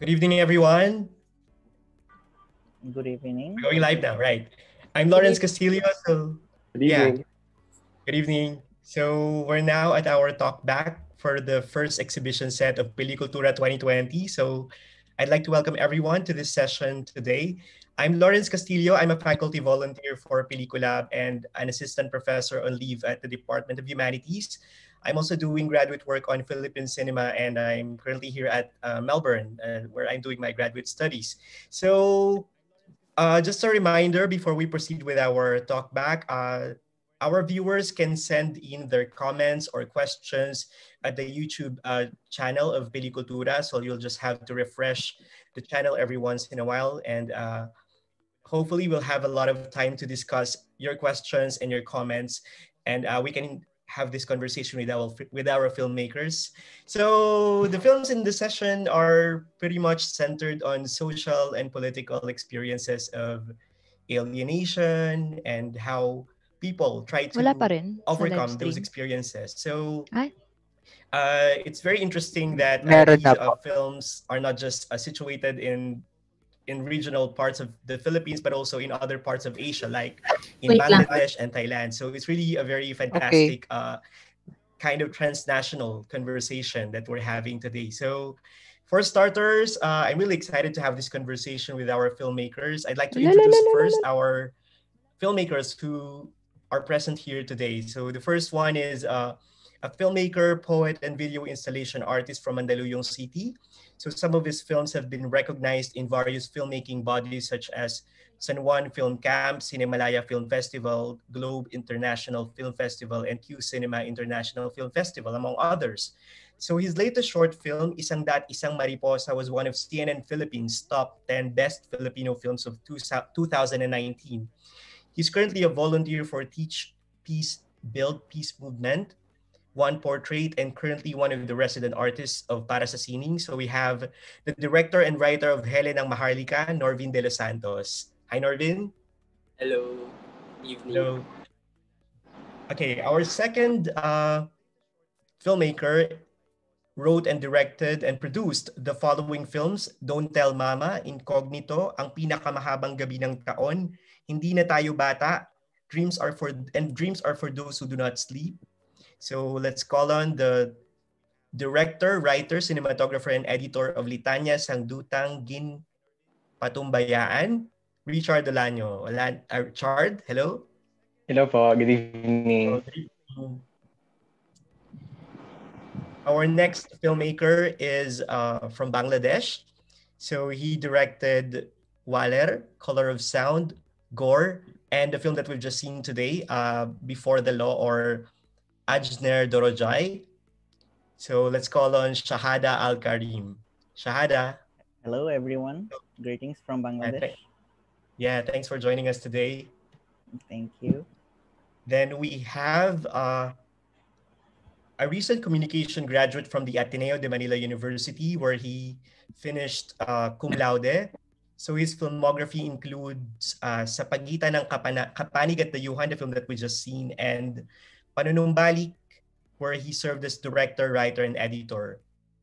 Good evening, everyone. Good evening. We're going live now, right? I'm Lawrence Castillo. So, Good evening. yeah, good evening. So, we're now at our talk back for the first exhibition set of Pelikultura 2020. So, I'd like to welcome everyone to this session today. I'm Lawrence Castillo. I'm a faculty volunteer for Peliculab and an assistant professor on leave at the Department of Humanities. I'm also doing graduate work on Philippine cinema, and I'm currently here at uh, Melbourne, uh, where I'm doing my graduate studies. So, uh, just a reminder before we proceed with our talk back, uh, our viewers can send in their comments or questions at the YouTube uh, channel of Pelikultura. So you'll just have to refresh the channel every once in a while. And uh, hopefully we'll have a lot of time to discuss your questions and your comments. And uh, we can have this conversation with our with our filmmakers. So the films in the session are pretty much centered on social and political experiences of alienation and how people try to Wala pa rin sa overcome those experiences. So uh, it's very interesting that uh, these uh, films are not just uh, situated in in regional parts of the Philippines, but also in other parts of Asia, like in Wait. Bangladesh and Thailand. So it's really a very fantastic uh, kind of transnational conversation that we're having today. So for starters, uh, I'm really excited to have this conversation with our filmmakers. I'd like to introduce la, la, la, first our filmmakers who are present here today. So the first one is uh, a filmmaker, poet, and video installation artist from Mandaluyong City. So some of his films have been recognized in various filmmaking bodies such as San Juan Film Camp, Cinemalaya Film Festival, Globe International Film Festival, and Q Cinema International Film Festival, among others. So his latest short film, Isang Dat Isang Mariposa, was one of CNN Philippines' top 10 best Filipino films of two- 2019. He's currently a volunteer for Teach Peace, Build Peace Movement, One Portrait, and currently one of the resident artists of Para sa Sining. So we have the director and writer of Helen ng Maharlika, Norvin De Los Santos. Hi, Norvin. Hello. Evening. Hello. Okay, our second uh, filmmaker wrote and directed and produced the following films, Don't Tell Mama, Incognito, Ang Pinakamahabang Gabi ng Taon, Hindi na Tayo Bata, Dreams are for and Dreams are for those who do not sleep. So let's call on the director, writer, cinematographer, and editor of Litanya Sangdutang Gin Patumbayaan, Richard Delanyo. Wala- uh, Richard, hello? Hello po, good evening. Our next filmmaker is uh, from Bangladesh. So he directed Waler, Color of Sound, Gore, and the film that we've just seen today, uh, Before the Law or Ajner Dorojai. So let's call on Shahada Al Karim. Shahada, Hello, everyone. Greetings from Bangladesh. yeah, thanks for joining us today. Thank you. Then we have uh, a recent communication graduate from the Ateneo de Manila University where he finished uh, cum laude. So his filmography includes uh, Sa Pagitan ng Kapana- Kapanig at Dayuhan, the film that we just seen, and Panunumbalik, where he served as director, writer, and editor.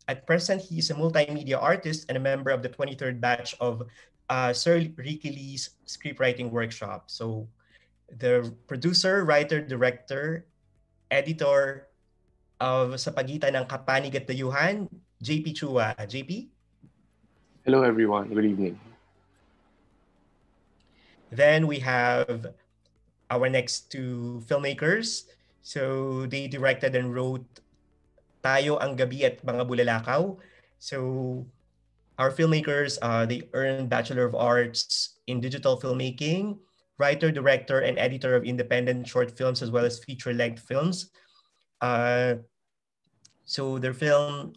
At present, he is a multimedia artist and a member of the 23rd batch of uh, Sir Ricky Lee's scriptwriting workshop. So the producer, writer, director, editor of Sa Pagitan ng Kapanig at Dayuhan, JP Chua. JP? Hello, everyone. Good evening. Then we have our next two filmmakers. So they directed and wrote Tayo ang Gabi at Mga Bulalakaw. So our filmmakers, uh, they earned Bachelor of Arts in Digital Filmmaking, writer, director, and editor of independent short films as well as feature-length films. Uh, so their film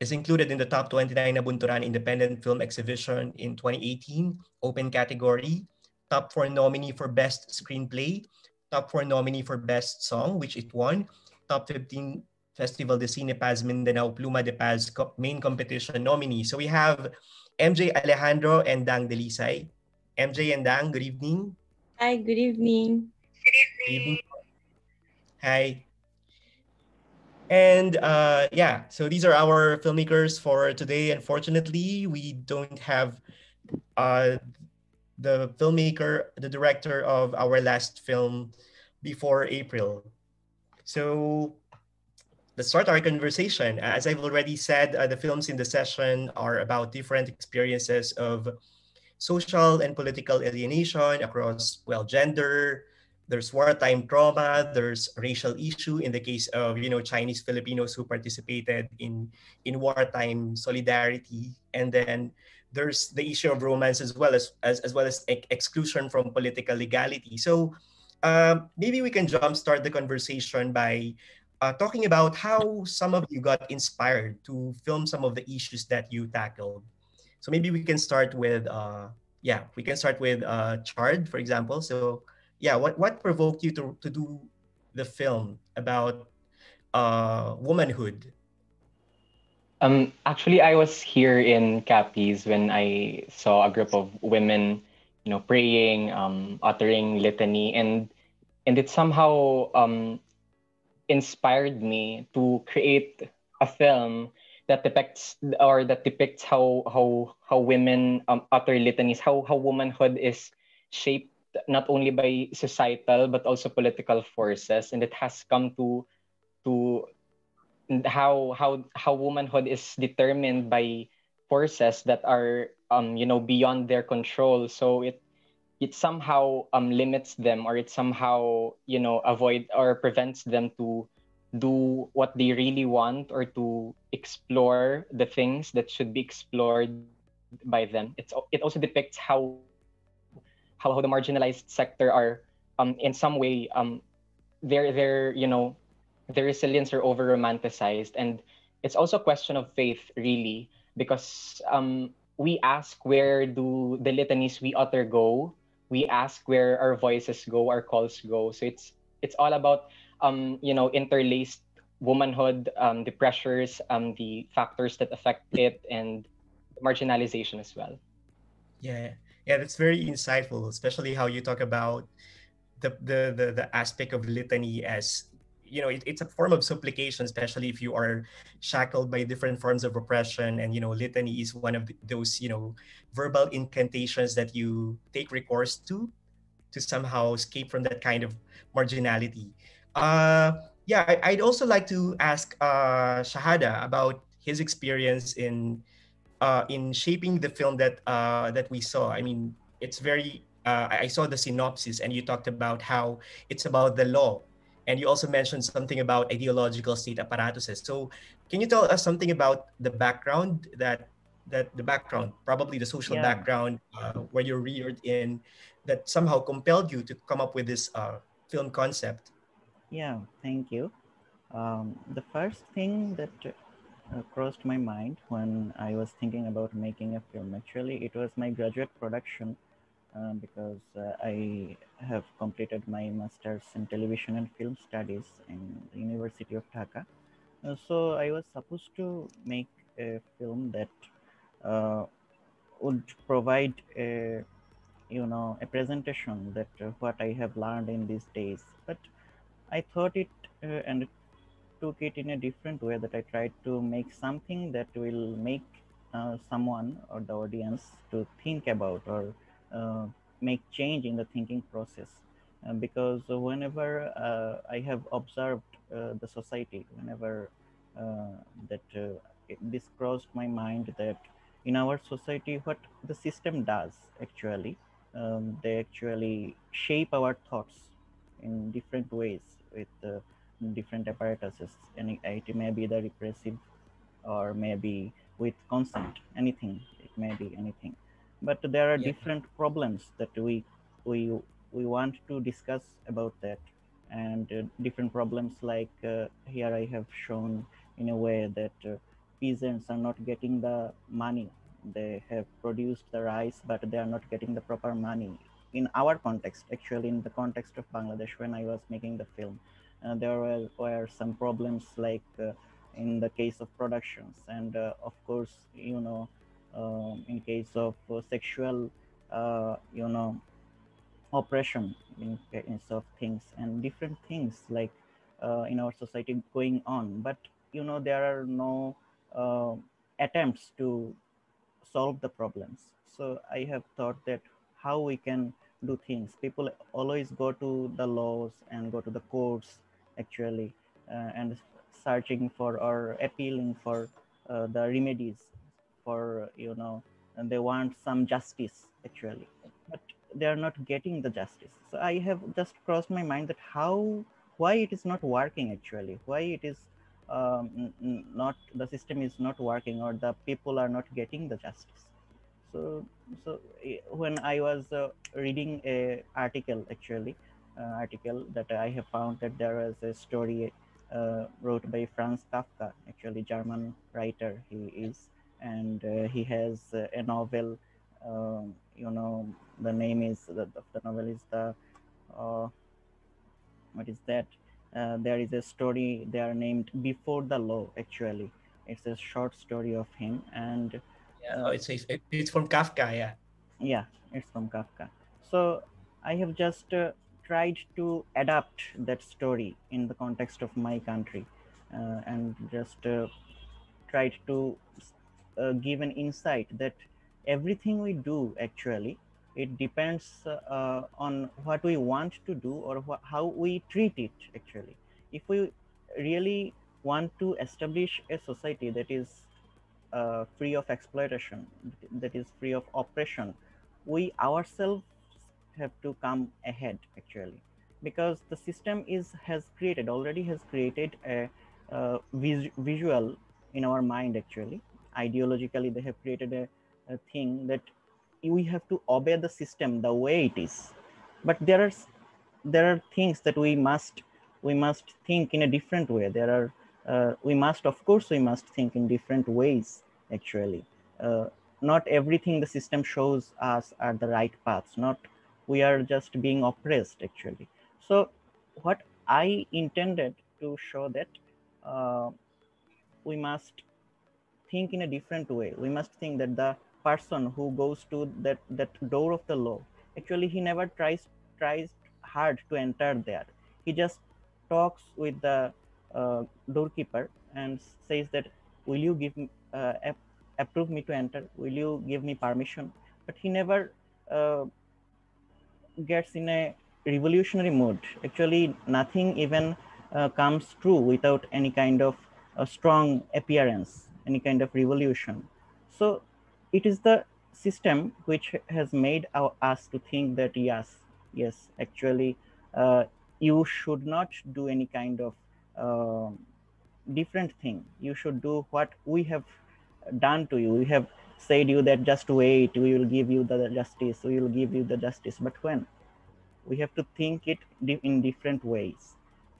is included in the top 29 Nabunturan Independent Film Exhibition in 2018, open category top four nominee for Best Screenplay, top four nominee for Best Song, which it won, top 15 Festival de Cine Paz Mindanao Pluma de Paz co- main competition nominee. So we have MJ Alejandro and Dang Delisay. MJ and Dang, good evening. Hi, good evening. Good evening. Hi. And uh, yeah, so these are our filmmakers for today. Unfortunately, we don't have uh, the filmmaker, the director of our last film before April. So let's start our conversation. As I've already said, uh, the films in the session are about different experiences of social and political alienation across, well, gender, there's wartime trauma, there's racial issue in the case of, you know, Chinese Filipinos who participated in, in wartime solidarity. And then there's the issue of romance as well as, as, as well as exclusion from political legality. So um, maybe we can jumpstart the conversation by uh, talking about how some of you got inspired to film some of the issues that you tackled. So maybe we can start with, uh, yeah, we can start with uh, Chard, for example. So yeah, what, what provoked you to, to do the film about uh, womanhood? Um, actually, I was here in Capiz when I saw a group of women, you know, praying, um, uttering litany, and and it somehow um, inspired me to create a film that depicts or that depicts how how how women um, utter litanies, how how womanhood is shaped not only by societal but also political forces, and it has come to to how how how womanhood is determined by forces that are um you know beyond their control. So it it somehow um limits them or it somehow you know avoid or prevents them to do what they really want or to explore the things that should be explored by them. It's it also depicts how how, how the marginalized sector are um in some way um they're they're you know their resilience are over romanticized and it's also a question of faith really because um we ask where do the litanies we utter go. We ask where our voices go our calls go. So it's it's all about um, you know, interlaced womanhood, um, the pressures, um, the factors that affect it, and marginalization as well. Yeah, yeah, that's very insightful, especially how you talk about the the the, the aspect of litany as you know it, it's a form of supplication especially if you are shackled by different forms of oppression and you know litany is one of those you know verbal incantations that you take recourse to to somehow escape from that kind of marginality uh, yeah, I, would also like to ask uh, Shahada about his experience in uh, in shaping the film that uh, that we saw. I mean, it's very. Uh, I saw the synopsis, and you talked about how it's about the law, and you also mentioned something about ideological state apparatuses. So, can you tell us something about the background that that the background, probably the social yeah. background uh, where you're reared in, that somehow compelled you to come up with this uh, film concept? Yeah, thank you. Um, the first thing that uh, crossed my mind when I was thinking about making a film, actually, it was my graduate production uh, because uh, I have completed my master's in television and film studies in the University of Dhaka. Uh, so I was supposed to make a film that uh, would provide a you know a presentation that uh, what I have learned in these days, but I thought it uh, and took it in a different way that I tried to make something that will make someone or the audience to think about or uh, make change in the thinking process. Uh, because whenever uh, I have observed uh, the society, whenever that it, this crossed my mind that in our society, what the system does actually, um, they actually shape our thoughts in different ways with uh, different apparatuses and it may be the repressive or maybe with consent anything. It may be anything but there are yeah. different problems that we we we want to discuss about that. And uh, different problems like uh, here i have shown in a way that uh, peasants are not getting the money. They have produced the rice but they are not getting the proper money. In our context, actually in the context of Bangladesh, when I was making the film, uh, there were, were, some problems like uh, in the case of productions, and uh, of course, you know, um, in case of uh, sexual, uh, you know, oppression in case of things and different things like uh, in our society going on. But you know there are no attempts to solve the problems. So i have thought that how we can do things. People always go to the laws and go to the courts actually uh, and searching for or appealing for uh, the remedies for you know and they want some justice actually. But they are not getting the justice. So i have just crossed my mind that how why it is not working actually. Why it is um, not the system is not working or the people are not getting the justice. So so eh, when i was uh, reading a article actually uh, article that i have found that there was a story uh, wrote by franz kafka actually german writer he is and uh, he has uh, a novel um, you know the name is the, the novel is the uh, what is that? Uh, there is a story they are named before the law actually. It's a short story of him and yeah, oh, it's it's from kafka yeah. Yeah it's from kafka. So i have just uh, tried to adapt that story in the context of my country uh, and just uh, tried to uh, give an insight that everything we do actually it depends uh, on what we want to do or wh- how we treat it actually. If we really want to establish a society that is uh, free of exploitation that is free of oppression we ourselves have to come ahead actually. Because the system is has created already has created a, a vis- visual in our mind actually ideologically they have created a, a thing that we have to obey the system the way it is. But there are there are things that we must we must think in a different way. There are uh, we must of course we must think in different ways actually. Uh, not everything the system shows us are the right paths. Not we are just being oppressed actually. So what i intended to show that uh, we must think in a different way. We must think that the person who goes to that that door of the law actually he never tries tries hard to enter there he just talks with the uh, doorkeeper and says that will you give me uh, approve me to enter? Will you give me permission? But he never uh, gets in a revolutionary mood. Actually nothing even uh, comes true without any kind of a strong appearance any kind of revolution. So it is the system which has made our, us to think that yes yes actually uh, you should not do any kind of uh, different thing. You should do what we have done to you. We have said you that just wait we will give you the justice we will give you the justice. But when? We have to think it in different ways.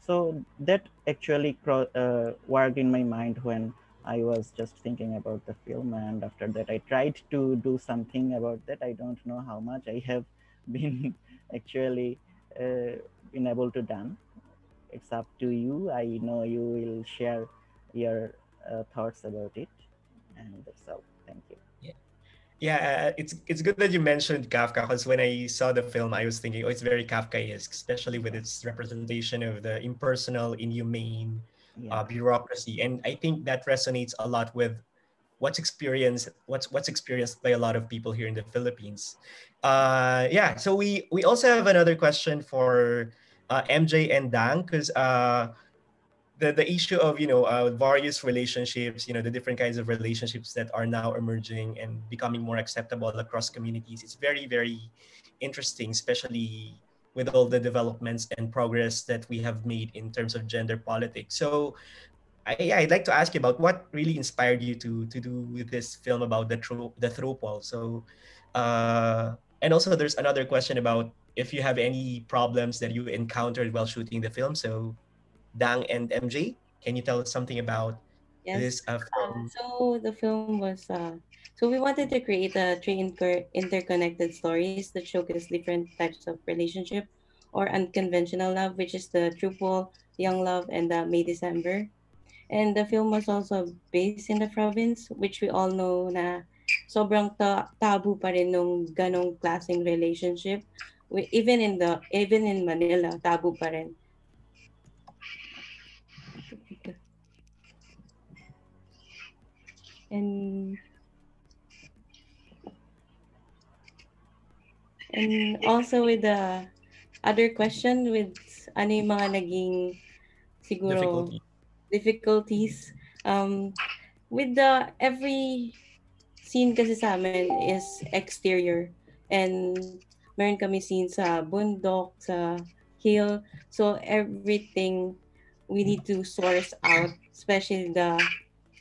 So that actually uh, worked in my mind when I was just thinking about the film, and after that, I tried to do something about that. I don't know how much I have been actually uh, been able to done. It's up to you. I know you will share your uh, thoughts about it, and that's all. Thank you. Yeah, yeah. Uh, it's it's good that you mentioned Kafka because when I saw the film, I was thinking, oh, it's very Kafkaesque, especially with its representation of the impersonal, inhumane yeah. uh, bureaucracy, and I think that resonates a lot with what's experienced what's what's experienced by a lot of people here in the Philippines. Uh, yeah, so we we also have another question for uh, MJ and Dang because uh, the the issue of you know uh, various relationships, you know the different kinds of relationships that are now emerging and becoming more acceptable across communities. It's very very interesting, especially with all the developments and progress that we have made in terms of gender politics. So I, I'd like to ask you about what really inspired you to to do with this film about the tro- the throuple. So, uh, and also there's another question about if you have any problems that you encountered while shooting the film. So, Dang and MJ, can you tell us something about yes. this uh, film? Uh, so the film was uh, so we wanted to create a three inter- interconnected stories that showcase different types of relationship or unconventional love, which is the throuple, Young Love, and the May December. And the film was also based in the province, which we all know na sobrang ta- tabu pa rin nung ganong klaseng relationship. We, even in the even in Manila, tabu pa rin. And and also with the other question with ano yung mga naging siguro Difficulty. difficulties um with the every scene kasi sa amin is exterior. And meron kami scene sa bundok sa hill. So everything we need to source out especially the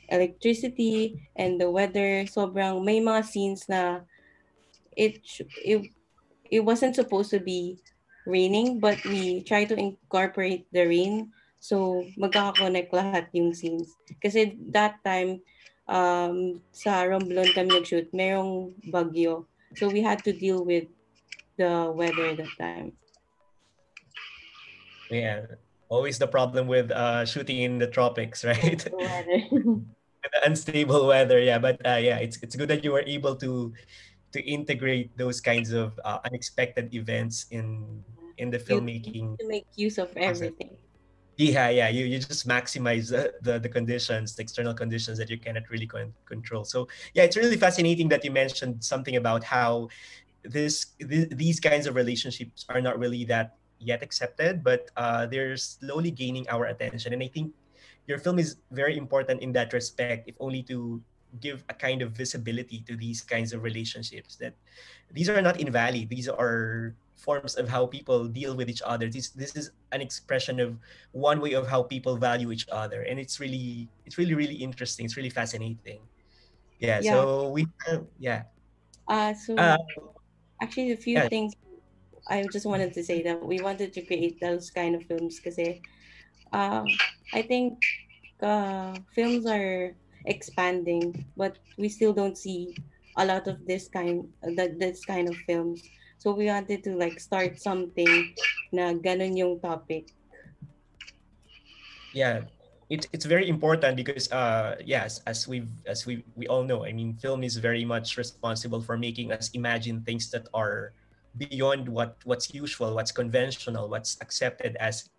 electricity and the weather. Sobrang may mga scenes na it it, it wasn't supposed to be raining but we try to incorporate the rain so magkaka-connect lahat yung scenes kasi that time um sa Romblon kami nag-shoot merong bagyo so we had to deal with the weather that time Yeah. Always the problem with uh, shooting in the tropics, right? the weather the unstable weather. Yeah, but uh, yeah, it's it's good that you were able to to integrate those kinds of uh, unexpected events in in the filmmaking. to make use of everything Yeah, yeah, you, you just maximize the, the the conditions, the external conditions that you cannot really con- control. So yeah, it's really fascinating that you mentioned something about how this th- these kinds of relationships are not really that yet accepted, but uh, they're slowly gaining our attention. And I think your film is very important in that respect, if only to give a kind of visibility to these kinds of relationships that these are not invalid. These are forms of how people deal with each other. This this is an expression of one way of how people value each other. And it's really it's really really interesting. It's really fascinating. Yeah, Yeah. so we uh, yeah. Uh so uh, Actually, a few Yeah. things I just wanted to say that we wanted to create those kind of films because uh, I think uh, films are expanding, but we still don't see a lot of this kind that this kind of films. So we wanted to like start something na ganun yung topic. yeah it's it's very important because uh yes as we've as we we all know i mean film is very much responsible for making us imagine things that are beyond what what's usual what's conventional what's accepted as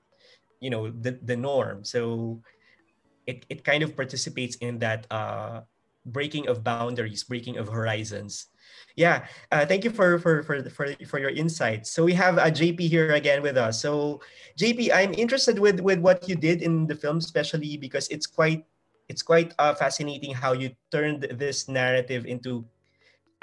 you know the the norm so it it kind of participates in that uh breaking of boundaries breaking of horizons. Yeah uh, thank you for for for for, for your insights so we have uh, jp here again with us. So JP, I'm interested with with what you did in the film, especially because it's quite it's quite uh, fascinating how you turned this narrative into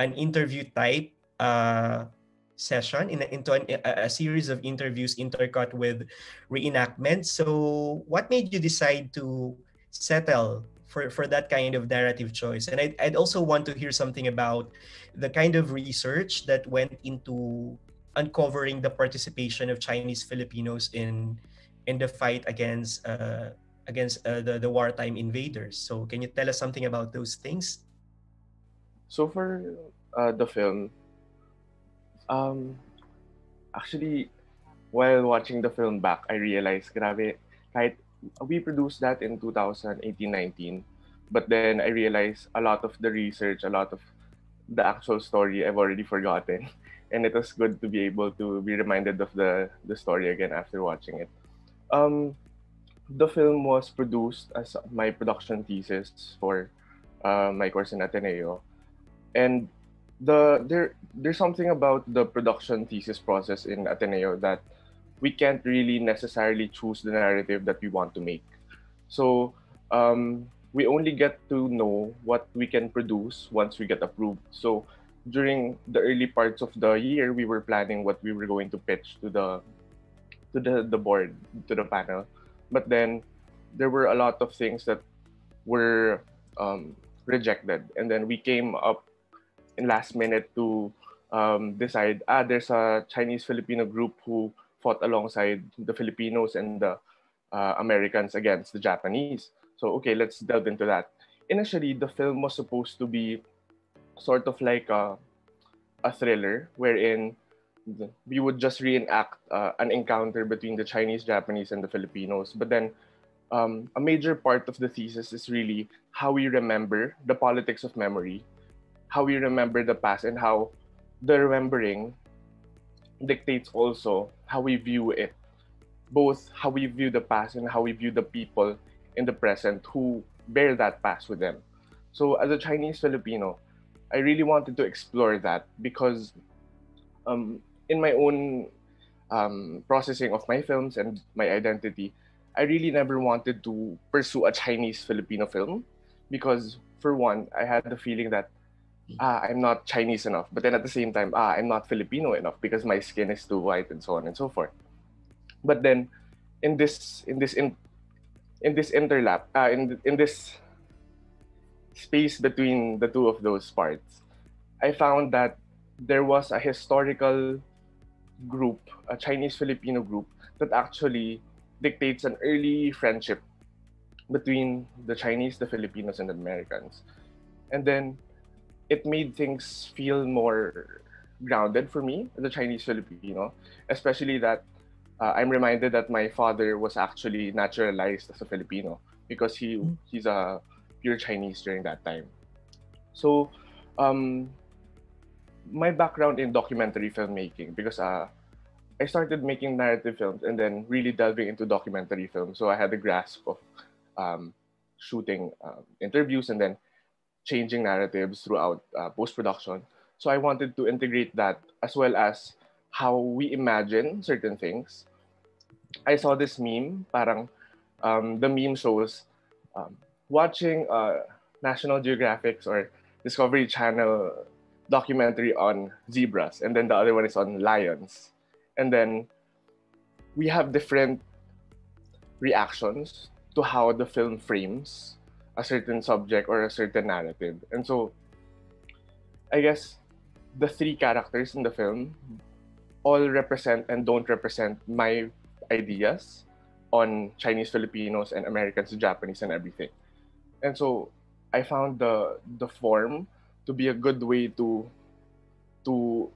an interview type uh, session in into an, a, a series of interviews intercut with reenactments. So, what made you decide to settle for for that kind of narrative choice? And I'd, I'd also want to hear something about the kind of research that went into uncovering the participation of Chinese Filipinos in in the fight against uh, against uh, the the wartime invaders. So can you tell us something about those things? So for uh, the film, um, actually, while watching the film back, I realized, grabe, kahit we produced that in 2018-19, but then I realized a lot of the research, a lot of the actual story I've already forgotten. And it was good to be able to be reminded of the, the story again after watching it. Um, the film was produced as my production thesis for uh, my course in Ateneo. And the there there's something about the production thesis process in Ateneo that we can't really necessarily choose the narrative that we want to make. So um, we only get to know what we can produce once we get approved. So during the early parts of the year, we were planning what we were going to pitch to the to the, the board, to the panel. But then there were a lot of things that were um, rejected. And then we came up in last minute to um, decide, ah, there's a Chinese Filipino group who fought alongside the Filipinos and the uh, Americans against the Japanese. So, okay, let's delve into that. Initially, the film was supposed to be sort of like a, a thriller wherein we would just reenact uh, an encounter between the Chinese, Japanese, and the Filipinos. But then um, a major part of the thesis is really how we remember the politics of memory, how we remember the past, and how the remembering dictates also how we view it, both how we view the past and how we view the people in the present who bear that past with them. So as a Chinese Filipino, I really wanted to explore that because um, in my own um, processing of my films and my identity, I really never wanted to pursue a Chinese Filipino film because, for one, I had the feeling that ah, I'm not Chinese enough, but then at the same time, ah, I'm not Filipino enough because my skin is too white and so on and so forth. But then, in this in this in in this interlap, uh, in in this space between the two of those parts, I found that there was a historical group, a Chinese Filipino group, that actually dictates an early friendship between the Chinese, the Filipinos, and the Americans. And then it made things feel more grounded for me as a Chinese Filipino, especially that uh, I'm reminded that my father was actually naturalized as a Filipino because he Mm. he's a pure Chinese during that time. So, um, my background in documentary filmmaking because uh, I started making narrative films and then really delving into documentary films. So I had a grasp of um, shooting um, interviews and then changing narratives throughout uh, post production. So I wanted to integrate that as well as how we imagine certain things. I saw this meme, parang um, the meme shows um, watching uh, National Geographic's or Discovery Channel documentary on zebras, and then the other one is on lions. And then we have different reactions to how the film frames a certain subject or a certain narrative. And so I guess the three characters in the film all represent and don't represent my ideas on Chinese Filipinos and Americans, Japanese, and everything. And so I found the the form to be a good way to to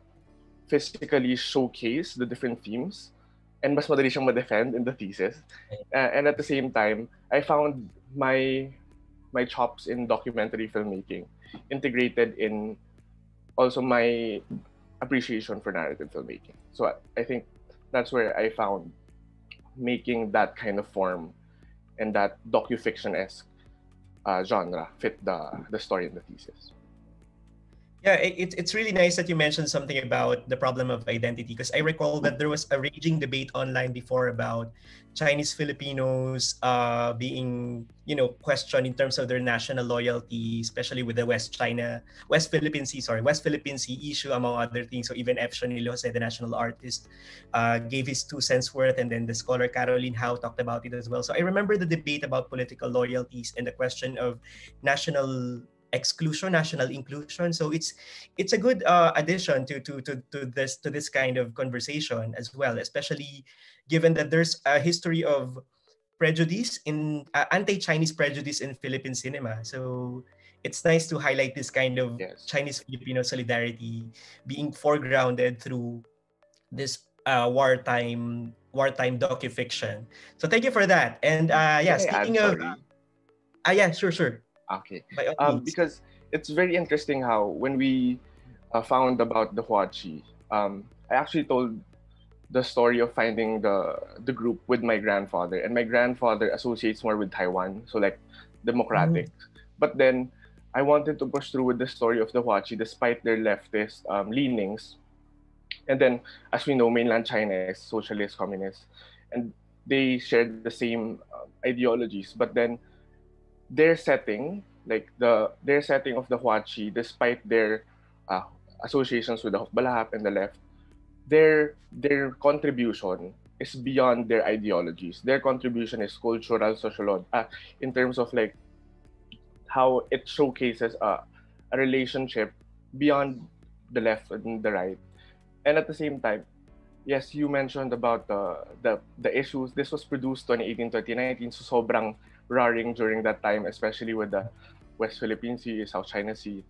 physically showcase the different themes and mas madali siyang ma-defend in the thesis. Uh, and at the same time, I found my my chops in documentary filmmaking integrated in also my appreciation for narrative filmmaking. So I, think that's where I found making that kind of form and that docufiction-esque uh, genre fit the the story and the thesis. Yeah, it, it's really nice that you mentioned something about the problem of identity because I recall that there was a raging debate online before about Chinese Filipinos uh, being, you know, questioned in terms of their national loyalty, especially with the West China, West Philippine Sea, sorry, West Philippine Sea issue, among other things. So even F. Sionil Jose, the national artist, uh, gave his two cents worth, and then the scholar Caroline Hau talked about it as well. So I remember the debate about political loyalties and the question of national exclusion national inclusion. So it's it's a good uh, addition to, to to to this to this kind of conversation as well especially given that there's a history of prejudice in uh, anti-chinese prejudice in philippine cinema. So it's nice to highlight this kind of Yes. chinese filipino solidarity being foregrounded through this uh, wartime wartime docufiction. So thank you for that. And uh yeah Can I add, speaking of ah yeah sure sure Okay. um, because it's very interesting how when we uh, found about the Huachi, um, I actually told the story of finding the the group with my grandfather, and my grandfather associates more with Taiwan, so like democratic. But then I wanted to push through with the story of the Huachi despite their leftist um, leanings. And then, as we know, mainland China is socialist, communist, and they shared the same um, ideologies. But then their setting, like the their setting of the Huachi, despite their uh, associations with the Hukbalahap and the left, their their contribution is beyond their ideologies. Their contribution is cultural, sociological, uh, in terms of like how it showcases a, a relationship beyond the left and the right. And at the same time, yes, you mentioned about the the, the issues. This was produced 2018, 2019, so sobrang roaring during that time, especially with the West Philippine Sea, South China Sea.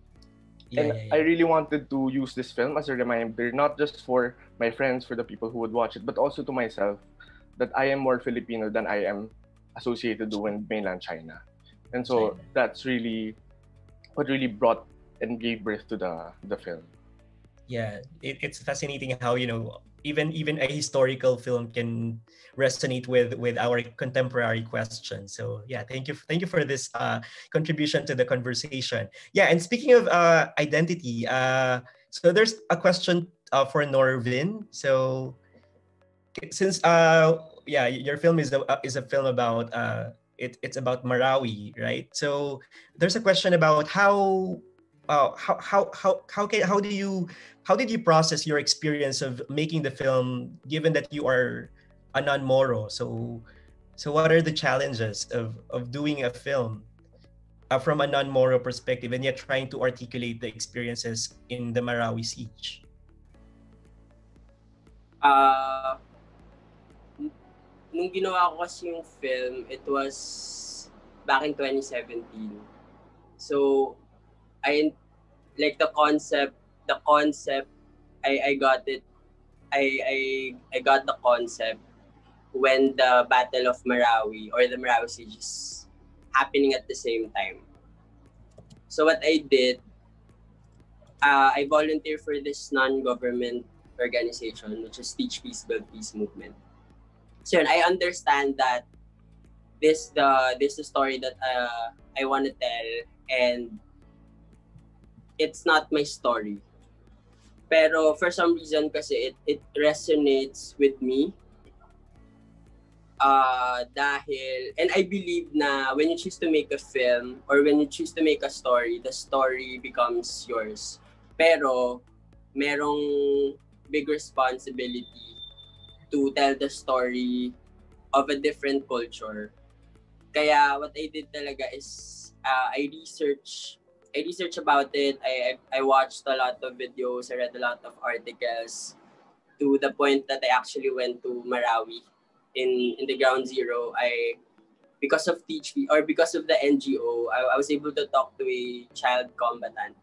yeah, and yeah, yeah. I really wanted to use this film as a reminder, not just for my friends, for the people who would watch it, but also to myself, that I am more Filipino than I am associated with mainland China. And so China. that's really what really brought and gave birth to the the film. Yeah it, it's fascinating how you know even even a historical film can resonate with with our contemporary questions. So yeah, thank you thank you for this uh, contribution to the conversation. Yeah, and speaking of uh, identity, uh, so there's a question uh, for Norvin. So since uh yeah, your film is a is a film about uh it, it's about Marawi, right? So there's a question about how uh, how how how how can how do you how did you process your experience of making the film given that you are a non-Moro? So so what are the challenges of of doing a film uh, from a non-Moro perspective and yet trying to articulate the experiences in the Marawi siege uh, nung ginawa ko kasi yung film it was back in 2017 so I like the concept the concept I I got it I I I got the concept when the Battle of Marawi or the Marawi siege is happening at the same time. So what I did, uh, I volunteer for this non-government organization which is Teach Peace Build Peace Movement. So I understand that this the this the story that uh, I want to tell and it's not my story. Pero for some reason kasi it, it resonates with me. Uh, dahil, and I believe na when you choose to make a film or when you choose to make a story, the story becomes yours. Pero, merong big responsibility to tell the story of a different culture. Kaya what I did talaga is uh, I research I researched about it. I, I watched a lot of videos. I read a lot of articles to the point that I actually went to Marawi in in the ground zero. I because of Teach Me or because of the NGO, I, I was able to talk to a child combatant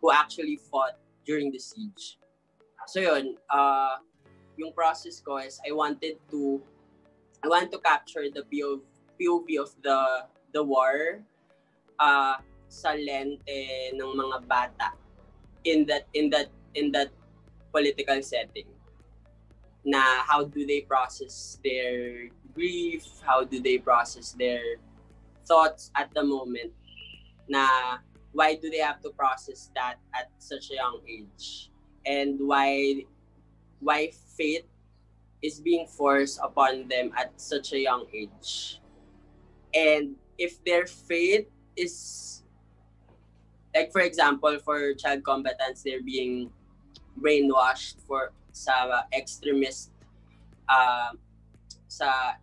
who actually fought during the siege. So yun, uh, yung process ko is I wanted to I want to capture the POV, POV of the the war uh, sa lente ng mga bata in that in that in that political setting na how do they process their grief how do they process their thoughts at the moment na why do they have to process that at such a young age? And why why fate is being forced upon them at such a young age? And if their fate is like for example for child combatants they're being brainwashed for sa extremist uh, sa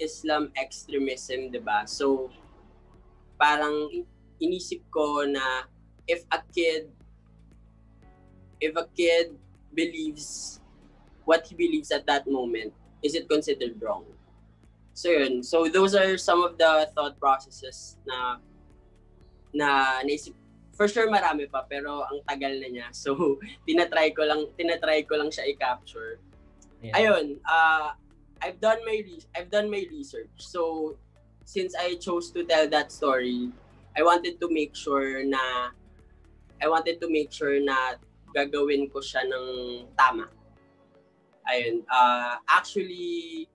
Islam extremism 'di ba? So parang inisip ko na if a kid if a kid believes what he believes at that moment is it considered wrong? So yun. So those are some of the thought processes na na naisip for sure marami pa pero ang tagal na niya. So tinatry ko lang tinatry ko lang siya i-capture. Yeah. Ayun, uh, I've done my re- I've done my research. So since I chose to tell that story, I wanted to make sure na I wanted to make sure na gagawin ko siya ng tama. Ayun, uh, actually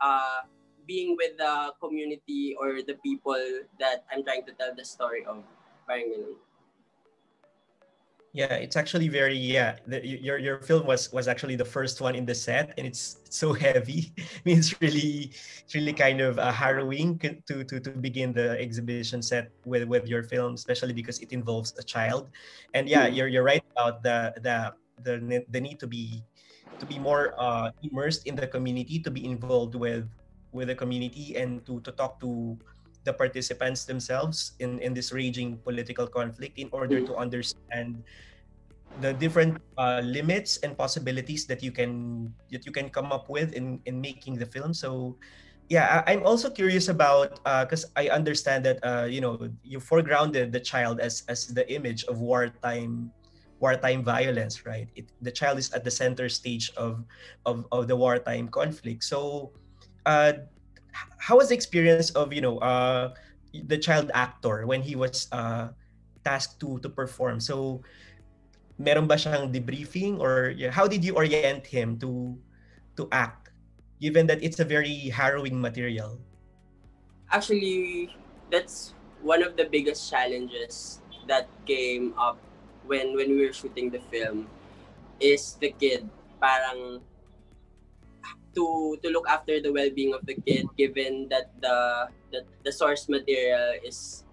uh, being with the community or the people that I'm trying to tell the story of. Parang ganun. Yeah, it's actually very yeah. The, your your film was was actually the first one in the set, and it's so heavy. I mean, it's really it's really kind of uh, harrowing to to to begin the exhibition set with with your film, especially because it involves a child. And yeah, mm. you're you're right about the the the the need to be to be more uh, immersed in the community, to be involved with with the community, and to to talk to the participants themselves in, in this raging political conflict in order to understand the different uh, limits and possibilities that you can that you can come up with in in making the film. So yeah I, am also curious about because uh, i understand that uh, you know you foregrounded the child as as the image of wartime wartime violence right? It, the child is at the center stage of of, of the wartime conflict. So uh, how was the experience of you know uh, the child actor when he was uh, tasked to to perform? So meron ba siyang debriefing or yeah, how did you orient him to to act given that it's a very harrowing material? Actually, that's one of the biggest challenges that came up when when we were shooting the film is the kid parang to to look after the well-being of the kid given that the the, the source material is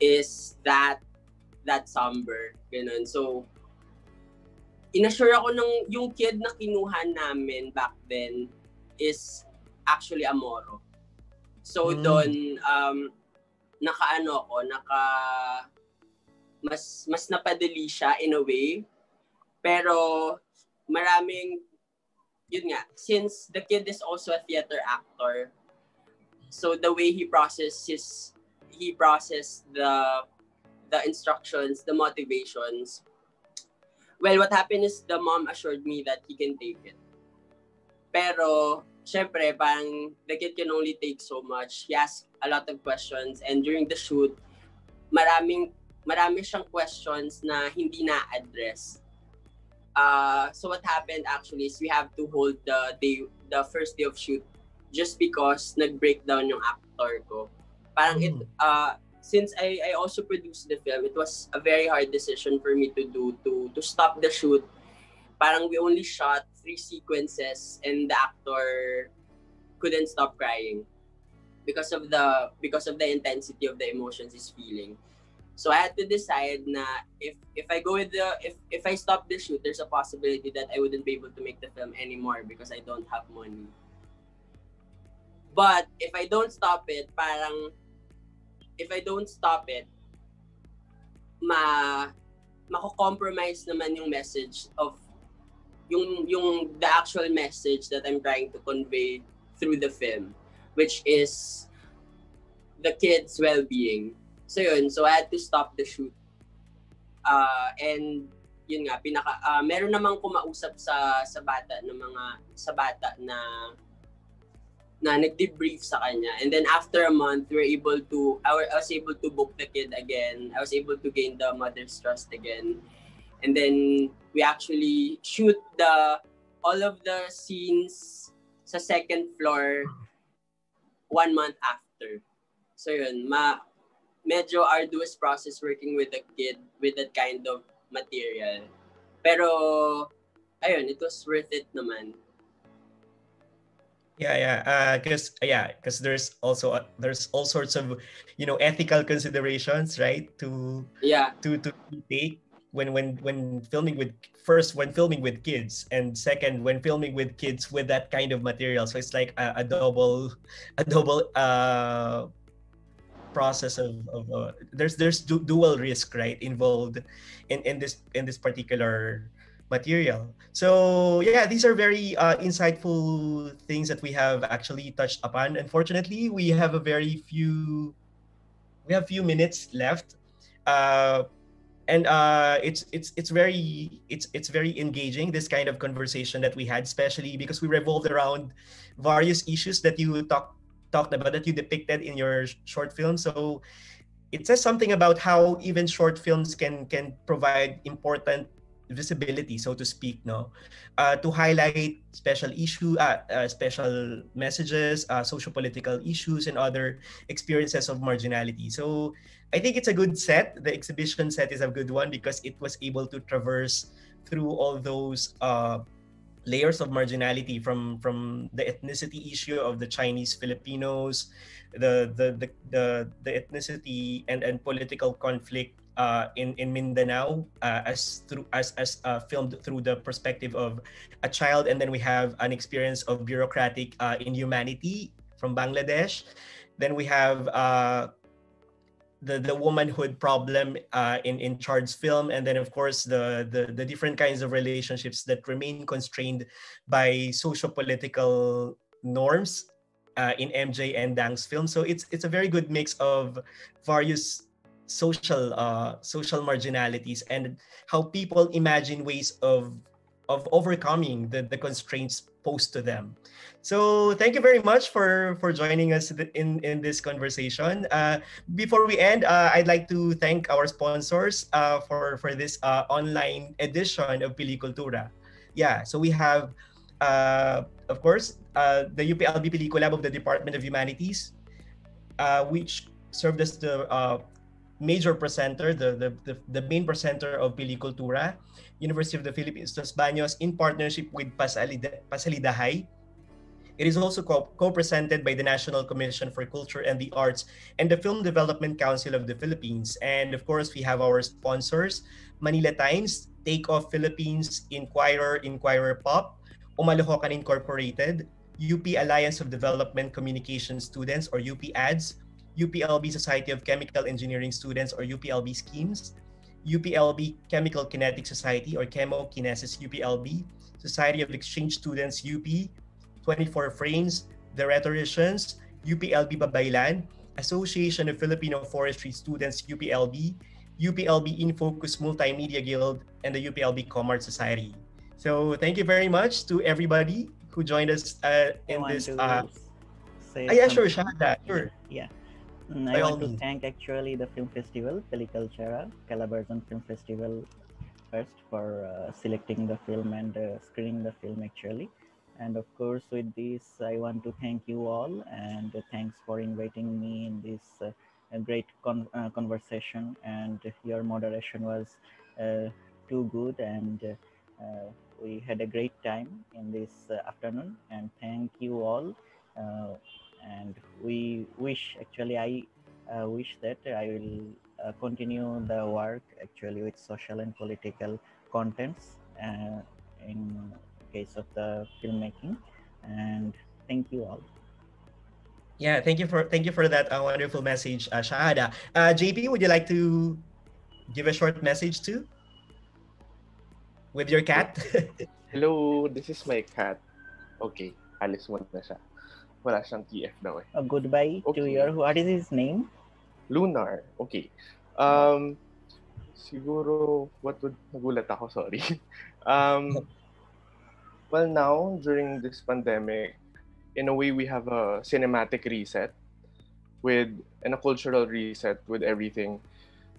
is that that somber ganun. So inassure ako ng yung kid na kinuha namin back then is actually Amoro. So Mm. doon um nakaano ako naka mas mas napadali siya in a way. Pero maraming yun nga since the kid is also a theater actor so the way he processes he processed the the instructions the motivations well what happened is the mom assured me that he can take it. Pero syempre parang the kid can only take so much. He asked a lot of questions and during the shoot maraming marami siyang questions na hindi na-address uh, so what happened actually is we have to hold the day, the first day of shoot just because nag-breakdown yung actor ko. Parang it, Mm. uh, since I, I also produced the film, it was a very hard decision for me to do to to stop the shoot. Parang we only shot three sequences and the actor couldn't stop crying because of the because of the intensity of the emotions he's feeling. So I had to decide na if if I go with the if if I stop the shoot, there's a possibility that I wouldn't be able to make the film anymore because I don't have money. But if I don't stop it, parang if I don't stop it, ma mako-compromise naman yung message of yung yung the actual message that I'm trying to convey through the film, which is the kids' well-being. So yun, so I had to stop the shoot. Uh, and yun nga, pinaka, uh, meron namang kumausap sa sa bata ng mga sa bata na na nag-debrief sa kanya. And then after a month, we were able to, I wa- I was able to book the kid again. I was able to gain the mother's trust again. And then we actually shoot the all of the scenes sa second floor one month after. So yun, ma medyo arduous process working with a kid with that kind of material. Pero ayun, it was worth it naman. Yeah, yeah. Because yeah, because there's also uh, there's all sorts of you know ethical considerations, right? To Yeah. to to take when when when filming with first when filming with kids and second when filming with kids with that kind of material. So it's like a, a double a double uh process of, of uh, there's there's du- dual risk right involved in in this in this particular material. So yeah these are very uh, insightful things that we have actually touched upon. Unfortunately we have a very few we have few minutes left uh and uh it's it's it's very it's it's very engaging this kind of conversation that we had especially because we revolved around various issues that you talked talked about that you depicted in your short film. So it says something about how even short films can can provide important visibility so to speak no? Uh, to highlight special issue uh, uh, special messages uh, socio-political issues and other experiences of marginality. So i think it's a good set. The exhibition set is a good one because it was able to traverse through all those uh, layers of marginality from from the ethnicity issue of the Chinese Filipinos, the the the the, the ethnicity and, and political conflict uh, in in Mindanao uh, as through as as uh, filmed through the perspective of a child, and then we have an experience of bureaucratic uh, inhumanity from Bangladesh. Then we have uh, the the womanhood problem uh, in in Chard's film, and then of course the, the the different kinds of relationships that remain constrained by socio-political norms uh, in MJ and Dang's film. So it's it's a very good mix of various social uh, social marginalities and how people imagine ways of of overcoming the, the constraints post to them. So thank you very much for for joining us in in this conversation. Uh, before we end, uh, I'd like to thank our sponsors uh, for for this uh, online edition of Pelikultura. Yeah, so we have, uh, of course, uh, the UPLB Peliculab of the Department of Humanities, which served as the major presenter, the, the, the, the main presenter of Pelikultura, University of the Philippines, Los Baños, in partnership with Pasalida, Pasalidahay. It is also co-presented by the National Commission for Culture and the Arts and the Film Development Council of the Philippines. And of course, we have our sponsors, Manila Times, Take Off Philippines, Inquirer, Inquirer Pop, Umalohokan Incorporated, UP Alliance of Development Communication Students or UP ADS, UPLB Society of Chemical Engineering Students or UPLB Schemes, UPLB Chemical Kinetic Society or Chemokinesis UPLB, Society of Exchange Students UP, 24 Frames, The Rhetoricians, UPLB Babaylan, Association of Filipino Forestry Students UPLB, UPLB Infocus Multimedia Guild, and the UPLB Comart Society. So thank you very much to everybody who joined us uh, in this. Uh, ah, yeah, sure, Shahada, sure. Yeah. Mm, I want to thank actually the film festival, Pelikultura, Calabarzon Film Festival, first for uh, selecting the film and uh, screening the film actually. And of course, with this, I want to thank you all and uh, thanks for inviting me in this uh, great con uh, conversation. And your moderation was uh, too good, and we had a great time in this afternoon. And thank you all and we wish actually i uh, wish that i will uh, continue the work actually with social and political contents uh, in case of the filmmaking. And thank you all. Yeah thank you for thank you for that uh, wonderful message uh, shahada. Uh, jp would you like to give a short message too? With your cat? Hello this is my cat. Okay alis mo na siya Wala siyang TF daw eh. A goodbye okay. to your, what is his name? Lunar. Okay. Um, siguro, what would, nagulat ako, sorry. um, well, now, during this pandemic, in a way, we have a cinematic reset with, and a cultural reset with everything.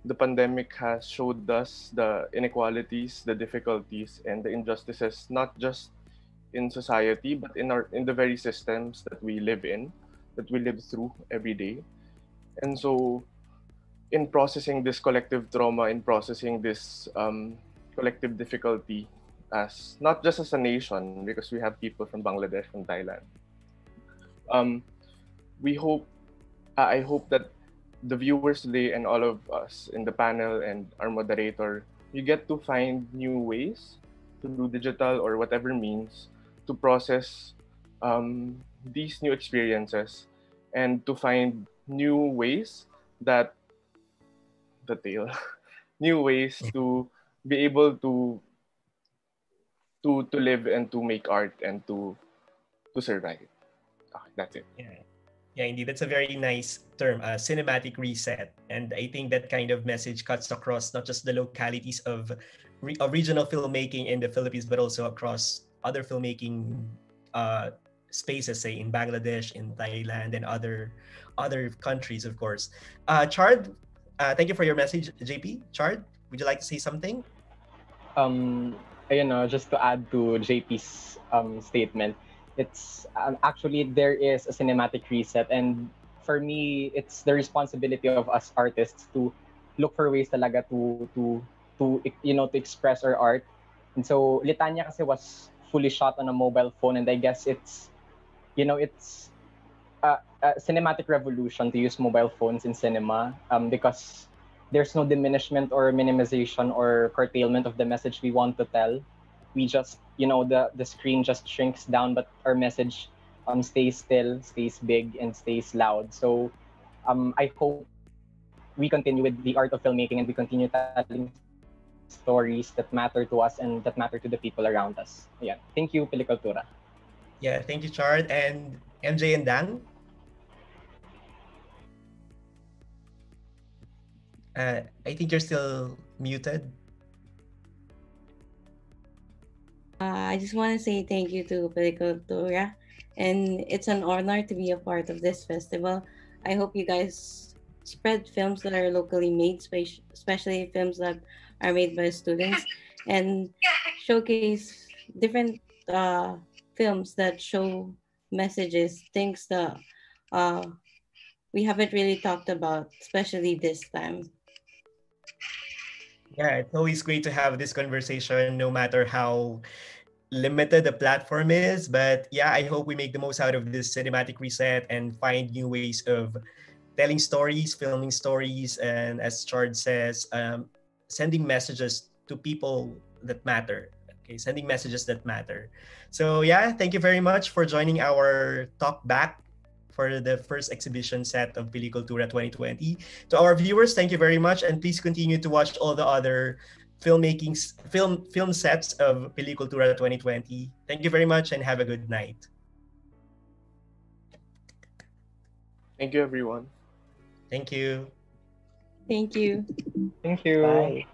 The pandemic has showed us the inequalities, the difficulties, and the injustices, not just in society, but in our in the very systems that we live in, that we live through every day. And so, in processing this collective trauma, in processing this um, collective difficulty, as not just as a nation, because we have people from Bangladesh, from Thailand. Um, we hope, I hope that the viewers today and all of us in the panel and our moderator, you get to find new ways through digital or whatever means to process um, these new experiences and to find new ways that the tail new ways mm. to be able to to to live and to make art and to to survive. Oh, that's it. Yeah. Yeah indeed. That's a very nice term uh, cinematic reset. And i think that kind of message cuts across not just the localities of, re- of regional filmmaking in the philippines but also across other filmmaking uh, spaces, say in Bangladesh, in Thailand, and other other countries, of course. Uh, Chard, uh, thank you for your message, JP. Chard, would you like to say something? Um, you know, just to add to JP's um, statement, it's um, actually there is a cinematic reset, and for me, it's the responsibility of us artists to look for ways talaga to to to you know to express our art. And so Litania kasi was fully shot on a mobile phone and i guess it's you know it's a, a cinematic revolution to use mobile phones in cinema um, because there's no diminishment or minimization or curtailment of the message we want to tell. We just you know the the screen just shrinks down but our message um stays still stays big and stays loud. So um i hope we continue with the art of filmmaking and we continue telling stories that matter to us and that matter to the people around us. Yeah. Thank you, Pelikultura. Yeah, thank you, Chard. And MJ and Dan? Uh, I think you're still muted. I just want to say thank you to Pelikultura, and it's an honor to be a part of this festival. I hope you guys spread films that are locally made, especially films that are made by students, and showcase different uh, films that show messages, things that uh, we haven't really talked about, especially this time. Yeah, it's always great to have this conversation, no matter how limited the platform is. But yeah, I hope we make the most out of this cinematic reset and find new ways of telling stories, filming stories, and as Chard says, um, sending messages to people that matter. Okay, sending messages that matter. So yeah, thank you very much for joining our talk back for the first exhibition set of Pelikultura 2020. To our viewers, thank you very much, and please continue to watch all the other filmmaking film film sets of Pelikultura 2020. Thank you very much, and have a good night. Thank you, everyone. Thank you. Thank you. Thank you. Bye.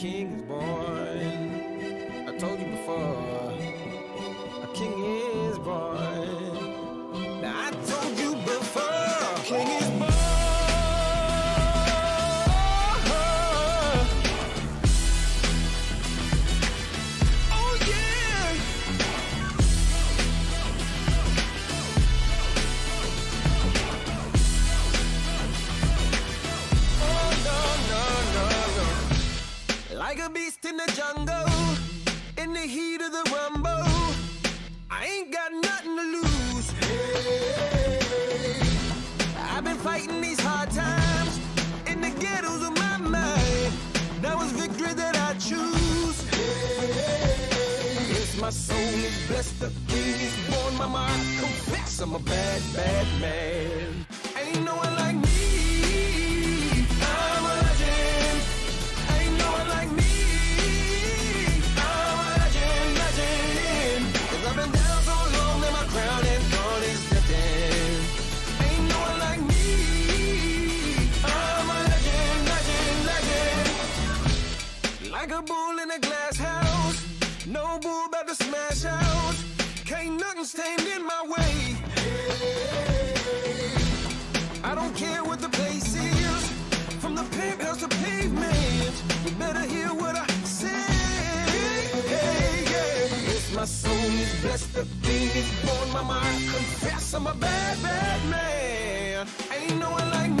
King is born. Bad, bad man. Ain't no one like me. You better hear what I say. Hey, yeah. Yes, my soul is blessed. The is born. Mama, I confess I'm a bad, bad man. Ain't no one like